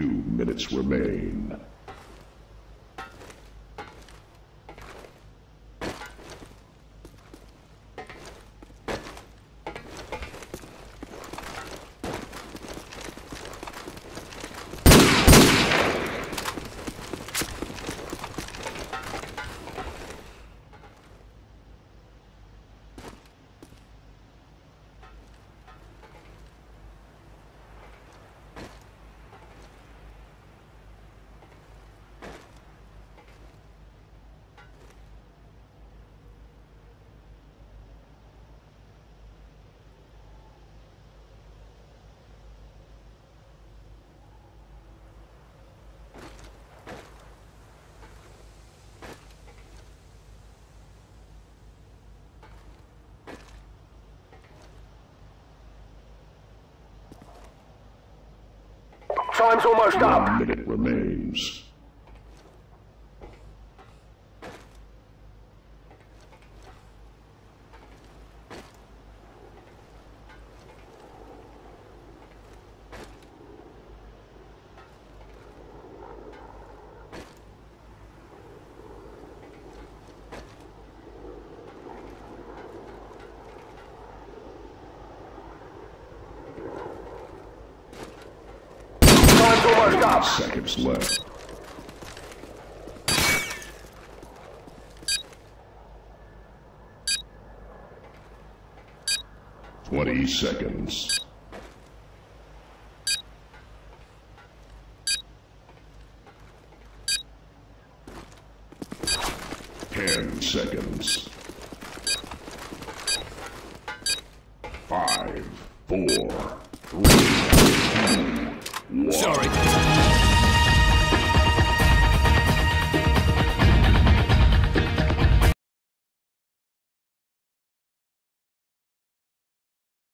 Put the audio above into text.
Two minutes remain. Time's almost up. One minute remains. Seconds left. Twenty seconds. Ten seconds. Five, four, three. Sorry.